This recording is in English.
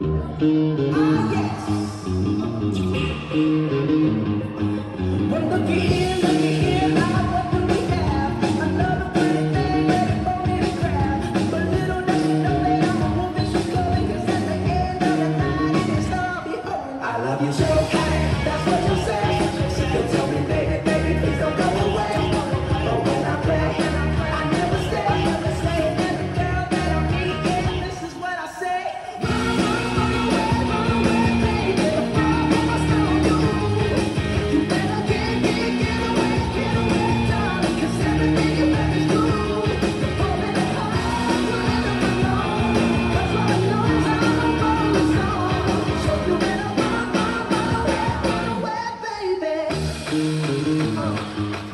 Oh, Marcus. Música